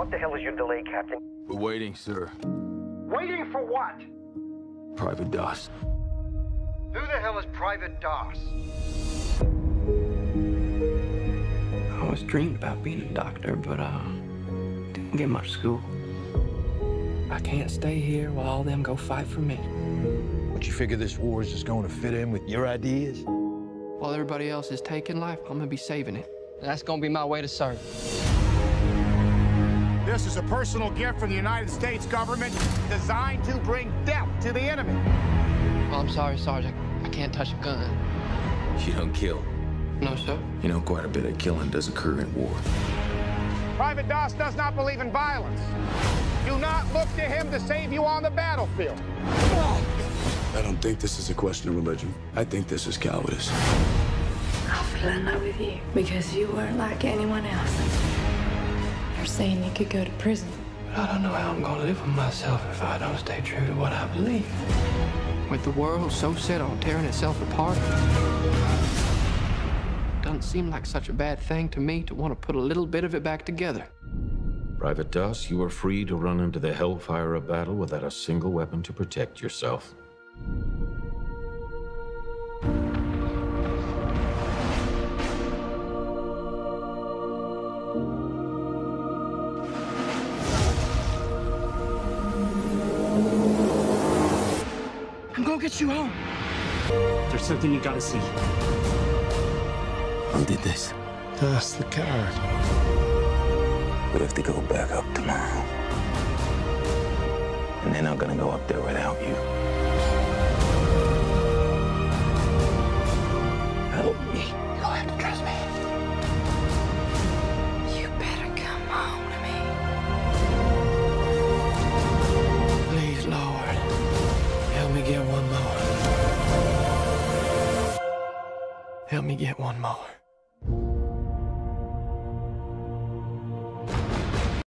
What the hell is your delay, Captain? We're waiting, sir. Waiting for what? Private Doss. Who the hell is Private Doss? I always dreamed about being a doctor, but uh, didn't get much school. I can't stay here while all them go fight for me. But you figure this war is just going to fit in with your ideas? While everybody else is taking life, I'm gonna be saving it. And that's gonna be my way to serve. This is a personal gift from the United States government designed to bring death to the enemy. Well, I'm sorry, Sergeant. I can't touch a gun. You don't kill. No, sir. You know, quite a bit of killing does occur in war. Private Doss does not believe in violence. Do not look to him to save you on the battlefield. I don't think this is a question of religion. I think this is cowardice. I fell in love with you because you weren't like anyone else. You're saying you could go to prison. But I don't know how I'm gonna live with myself if I don't stay true to what I believe. With the world so set on tearing itself apart, doesn't seem like such a bad thing to me to want to put a little bit of it back together. Private Doss, you are free to run into the hellfire of battle without a single weapon to protect yourself. Get you home. There's something you gotta see. Who did this? That's the card. We have to go back up tomorrow. And they're not gonna go up there without you. Help me get one more.